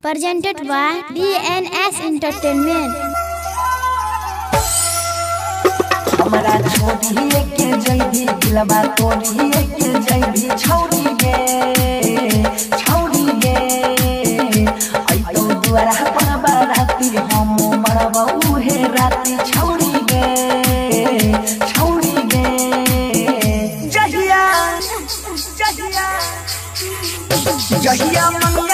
presented by DNS Entertainment. हमरा छोड़िए के जैभी दिलवा तोड़िए के जैभी छौड़ी गे छौड़ी गे। ऐतो दुआरा पर बाराती हम मरबा उहे राती। छौड़ी गे छौड़ी गे। जहिया जहिया जहिया।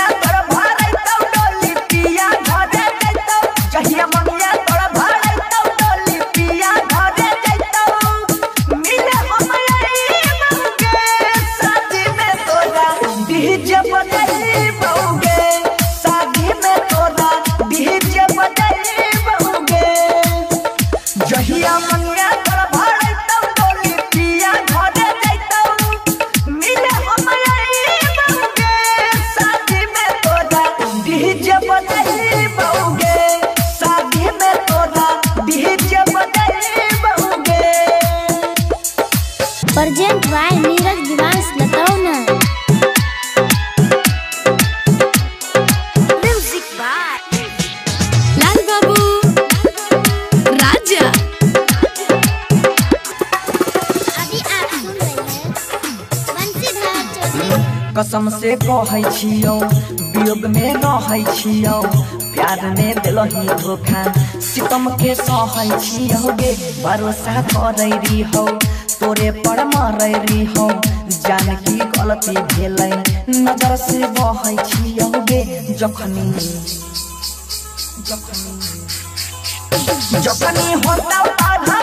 कसम से कहै वियोग में रहै प्यार में दिलही धोखा सितम के सहै भरोसा करै रहिहौ तोरे पर मरै रहिहौ जान की गलती भेलै नज़र से बहै जखनी जखनी जखनी होता आधा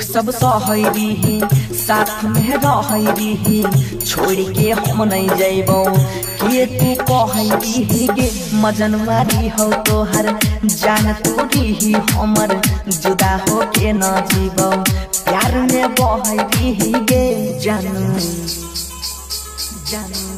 दुख सब सहै रही साथ में रहै रही छोड़ के हम नहीं जैबौ के तू कहै रही गे। मजनवारी हो तोहर, जान तू हमर। जुदा हो के न जीबौ, प्यार में बहै रही गे। जानू। जानू।